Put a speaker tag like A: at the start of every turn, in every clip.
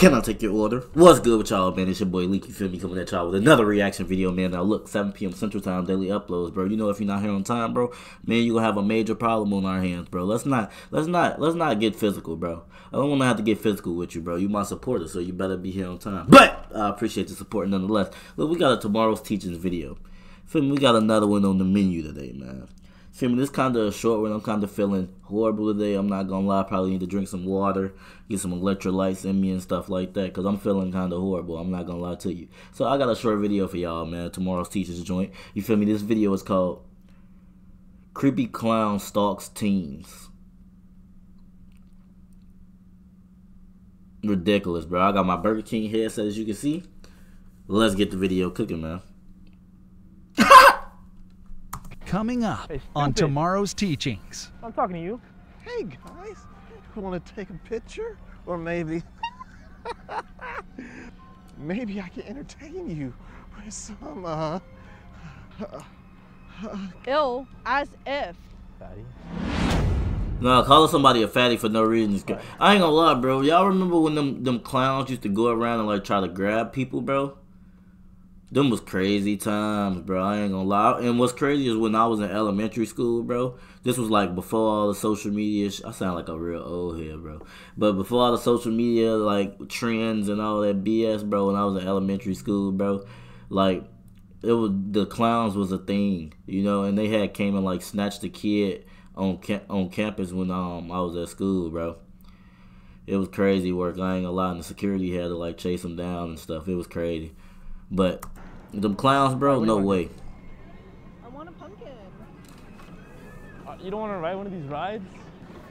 A: Can I take your order? What's good with y'all, man? It's your boy Leaky, feel me, coming at y'all with another reaction video, man. Now, look, 7 p.m. Central Time, daily uploads, bro. You know, if you're not here on time, bro, man, you gonna have a major problem on our hands, bro. Let's not, let's not, let's not get physical, bro. I don't want to have to get physical with you, bro. You my supporter, so you better be here on time. But I appreciate the support nonetheless. Look, we got a tomorrow's teachings video. Feel me? We got another one on the menu today, man. Feel me? This kind of short one. I'm kind of feeling horrible today. I'm not gonna lie. Probably need to drink some water, get some electrolytes in me and stuff like that. Cause I'm feeling kind of horrible. I'm not gonna lie to you. So I got a short video for y'all, man. Tomorrow's teachers joint. You feel me? This video is called "Creepy Clown Stalks Teens." Ridiculous, bro. I got my Burger King headset, as you can see. Let's get the video cooking, man.
B: Coming up
C: Hey,
B: on tomorrow's teachings.
C: I'm talking to you.
D: Hey guys, want to take a picture? Or maybe, maybe I can entertain you with some, uh,
E: ill as if.
C: Fatty.
A: No, calling somebody a fatty for no reason is good. I ain't gonna lie, bro. Y'all remember when them them clowns used to go around and like try to grab people, bro? Them was crazy times, bro. I ain't gonna lie. And what's crazy is when I was in elementary school, bro. This was like before all the social media. Sh- I sound like a real old head, bro. But before all the social media like trends and all that BS, bro. When I was in elementary school, bro, like it was the clowns was a thing, you know. And they had came and like snatched the kid on on campus when um I was at school, bro. It was crazy work. I ain't gonna lie. And the security had to like chase them down and stuff. It was crazy. But them clowns, bro, no way.
E: I want a pumpkin.
C: Uh, you don't want to ride one of these rides?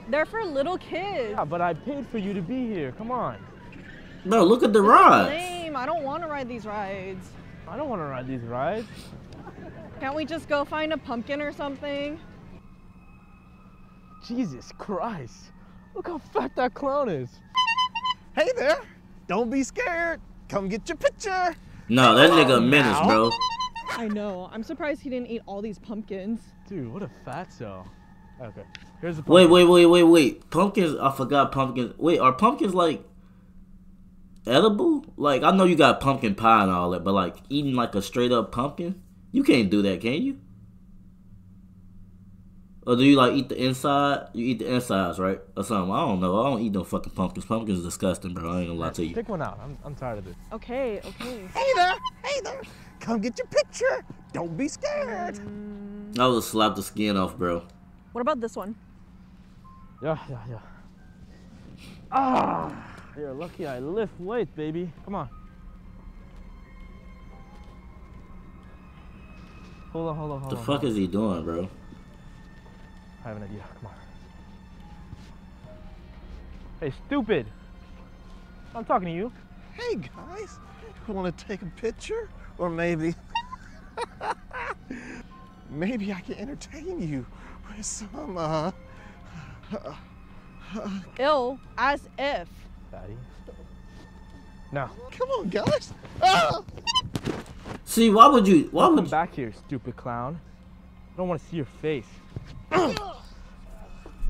E: They're for little kids.
C: Yeah, but I paid for you to be here. Come on.
A: Bro, look at the rides.
E: Lame. I don't want to ride these rides.
C: I don't want to ride these rides.
E: Can't we just go find a pumpkin or something?
C: Jesus Christ. Look how fat that clown is.
D: hey there, don't be scared. Come get your picture.
A: No, that nigga a menace, bro.
E: I know. I'm surprised he didn't eat all these pumpkins.
C: Dude, what a fatso. Okay. Here's the
A: Wait, wait, wait, wait, wait. Pumpkins, I forgot pumpkins. Wait, are pumpkins like edible? Like, I know you got pumpkin pie and all that, but like eating like a straight up pumpkin? You can't do that, can you? Or do you like eat the inside? You eat the insides, right? Or something. I don't know. I don't eat no fucking pumpkins. Pumpkins is disgusting, bro. I ain't gonna lie to you.
C: Pick one out. I'm, I'm tired of this.
E: Okay, okay.
D: Hey there, hey there, come get your picture. Don't be scared.
A: I would slap the skin off, bro.
E: What about this one?
C: Yeah, yeah, yeah. Ah, you're lucky I lift weight, baby. Come on. Hold on, hold on, hold
A: The
C: on.
A: fuck
C: hold
A: is he doing, bro?
C: On. I have an idea. Come on. Hey, stupid. I'm talking to you.
D: Hey guys, want to take a picture? Or maybe, maybe I can entertain you with some, uh,
E: Ill as if.
C: Fatty. Now,
D: come on guys. Ah!
A: See, why would you? Why would
C: come
A: would?
C: back here, stupid clown. I don't want to see your face.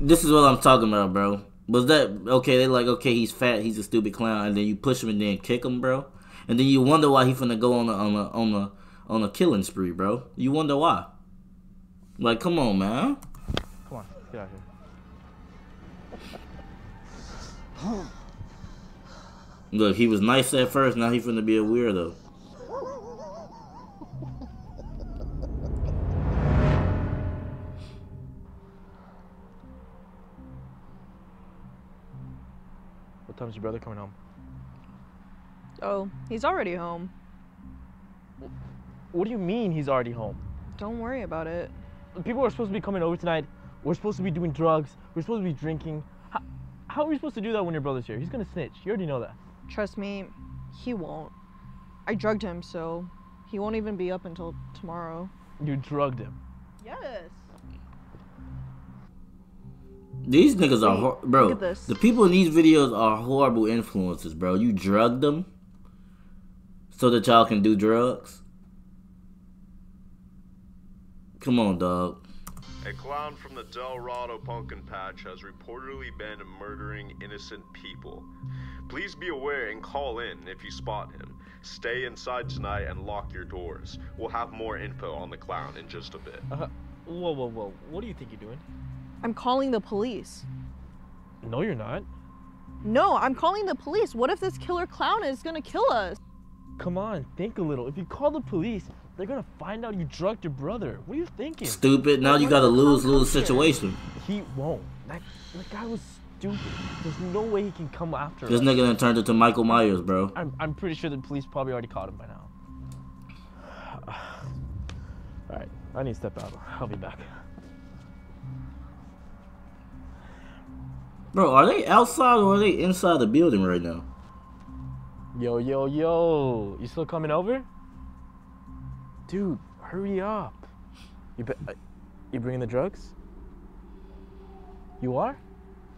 A: This is what I'm talking about, bro. Was that okay? They like, okay, he's fat, he's a stupid clown, and then you push him and then kick him, bro. And then you wonder why he finna go on a on a on a on a killing spree, bro. You wonder why? Like, come on, man.
C: Come on, get out here.
A: Look, he was nice at first, now he finna be a weirdo.
C: Time's your brother coming home?
E: Oh, he's already home.
C: What do you mean he's already home?
E: Don't worry about it.
C: People are supposed to be coming over tonight. We're supposed to be doing drugs. We're supposed to be drinking. How, how are we supposed to do that when your brother's here? He's gonna snitch. You already know that.
E: Trust me, he won't. I drugged him, so he won't even be up until tomorrow.
C: You drugged him.
A: These niggas are, hor- bro.
E: look at this.
A: The people in these videos are horrible influences, bro. You drugged them so that y'all can do drugs. Come on, dog.
F: A clown from the Delrado Pumpkin Patch has reportedly been murdering innocent people. Please be aware and call in if you spot him. Stay inside tonight and lock your doors. We'll have more info on the clown in just a bit.
C: Uh, whoa, whoa, whoa. What do you think you're doing?
E: I'm calling the police.
C: No, you're not.
E: No, I'm calling the police. What if this killer clown is gonna kill us?
C: Come on, think a little. If you call the police, they're gonna find out you drugged your brother. What are you thinking?
A: Stupid. Now
E: But
A: you got a
E: if the clown
A: lose lose
E: here?
A: situation.
C: He won't. That, that guy was stupid. There's no way he can come after
A: This
C: us.
A: This nigga done turned into Michael Myers, bro.
C: I'm, I'm pretty sure the police probably already caught him by now. Alright, I need to step out. I'll be back.
A: Bro, are they outside or are they inside the building right now?
C: Yo, yo, yo. You still coming over? Dude, hurry up. You be- uh, you bringing the drugs? You are?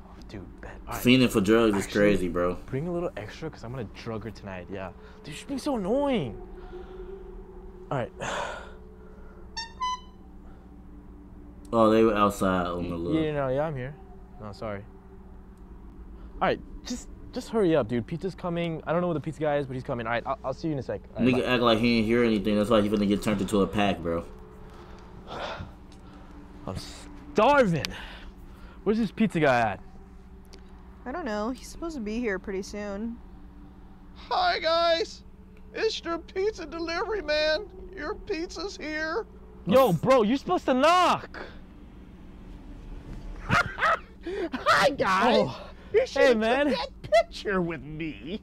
C: Oh, dude, bet. All right,
A: Fiending for drugs is crazy, bro.
C: bring a little extra because I'm gonna drug her tonight. Yeah. Dude, she's being so annoying. All right.
A: Oh, they were outside on the little.
C: Yeah, no, yeah, I'm here. No, sorry. All right, just just hurry up, dude. Pizza's coming. I don't know where the pizza guy is, but he's coming. All right, I'll, I'll see you in a sec. All right,
A: Nigga act like he ain't hear anything. That's why he finna get turned into a pack, bro.
C: I'm starving. Where's this pizza guy at?
E: I don't know. He's supposed to be here pretty soon.
D: Hi, guys. It's your pizza delivery man. Your pizza's here.
C: Yo, bro, you're supposed to knock.
D: Hi, guys.
C: Oh,
D: You
C: hey,
D: should've took
C: man.
D: that picture with me.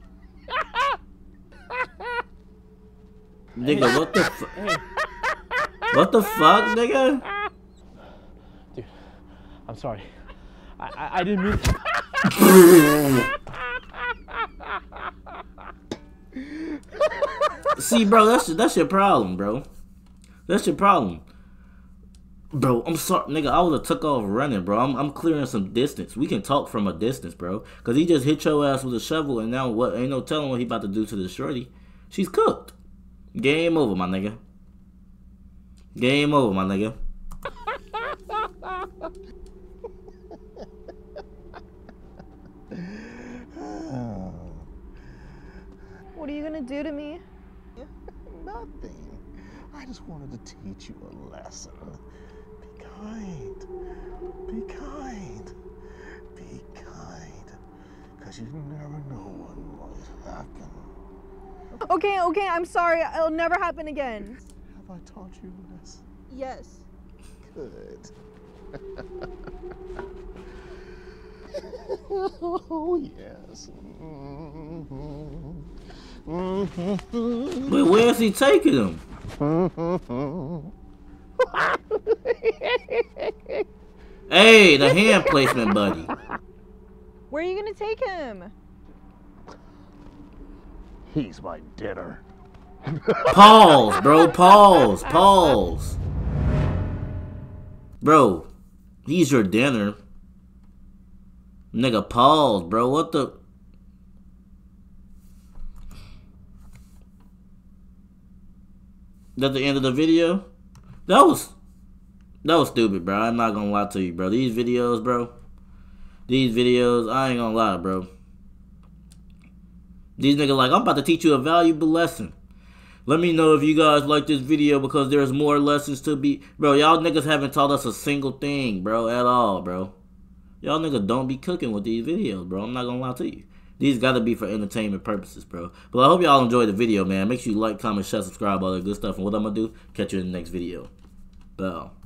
A: Nigga, what the fu-
C: Hey,
A: what the fuck, nigga?
C: dude, I'm sorry. I, I, I didn't mean.
A: See, bro, that's that's your problem, bro. That's your problem. Bro, I'm sorry, nigga. I would have took off running, bro. I'm, I'm clearing some distance. We can talk from a distance, bro. Cause he just hit your ass with a shovel, and now what? Ain't no telling what he about to do to the shorty. She's cooked. Game over, my nigga. Game over, my nigga.
E: What are you gonna do to me?
D: Nothing. I just wanted to teach you a lesson. Be kind. Be kind. Be kind. Because you never know what might happen.
E: Okay, okay, I'm sorry. It'll never happen again.
D: Have I taught you a lesson?
E: Yes.
D: Good. oh, yes. Mm-hmm. Mm-hmm.
A: But where's he taking him? Hey, the hand placement, buddy.
E: Where are you gonna take him?
D: He's my dinner.
A: Pause, bro. Pause. Pause. Bro, he's your dinner. Nigga, pause, bro. What the? That the end of the video? That was that was stupid, bro. I'm not gonna lie to you, bro. These videos, bro. These videos, I ain't gonna lie, bro. These niggas like, I'm about to teach you a valuable lesson. Let me know if you guys like this video because there's more lessons to be. Bro, y'all niggas haven't taught us a single thing, bro, at all, bro. Y'all niggas don't be cooking with these videos, bro. I'm not gonna lie to you. These gotta be for entertainment purposes, bro. But I hope y'all enjoyed the video, man. Make sure you like, comment, share, subscribe, all that good stuff. And what I'm gonna do, catch you in the next video. Bye.